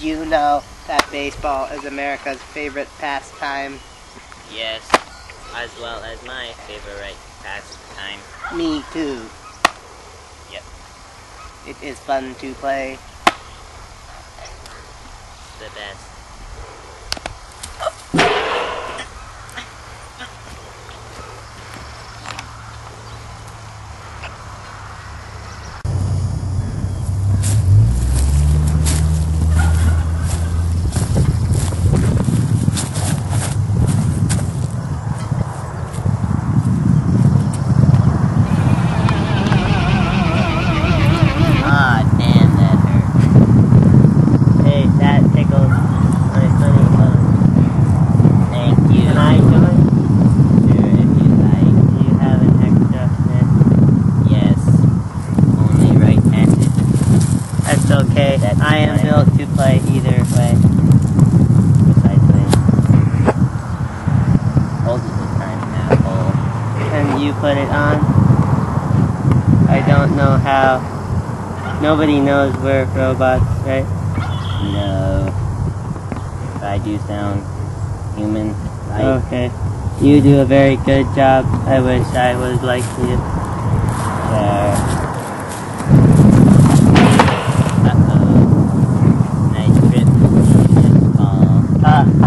you know that baseball is America's favorite pastime? Yes, as well as my favorite pastime. Me too. Yep. It is fun to play. The best. Ah, damn, that hurt. Hey, that tickles my funny bone. Thank you. Can I join? Sure, if you like. Do you have an extra mitt? Yes. Only right-handed. That's okay. That's I am built to play either way. Precisely. Hold it this time, asshole. Can you put it on? I don't know how. Nobody knows we're robots, right? No. I do sound human, right? Okay. You do a very good job. I wish I was like you. There.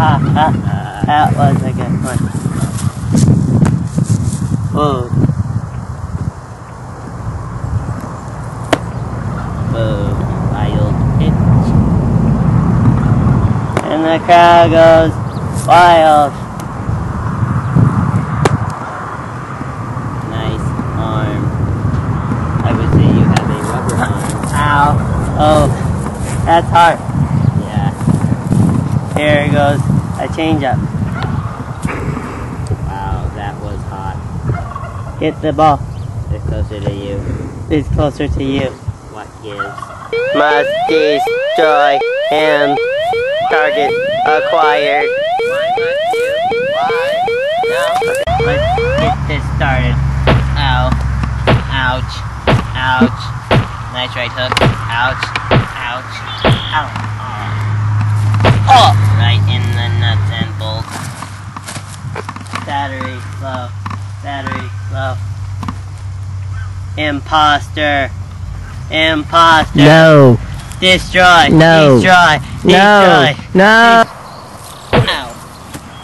That was a good one. Whoa. whoa, wild pitch. And the crowd goes wild. Nice arm. I would say you have a rubber arm. Ow. Oh. That's hard. Yeah. Here goes a change up. Wow, that was hot. Hit the ball. It's closer to you. It's closer to you. What gives? Must destroy him. Target acquired. Why must you? Why? No. Let's get this started. Ow. Ouch. Ouch. Nice right hook. Ouch. Ouch. Ow. Oh. oh. Right in the nuts and bolts. Battery low. Battery low. Imposter. Imposter. No, Destroy. No. Destroy. no, Destroy. no. Ow.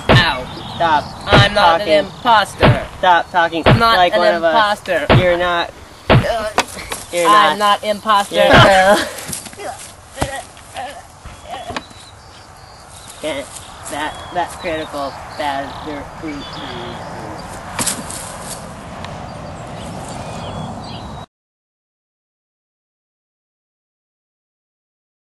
Ow. Stop. I'm not Talking. an imposter. Stop talking I'm not like an one of us. imposter. You're not. Uh, You're not. I'm not. not imposter. Can't. That that critical bad.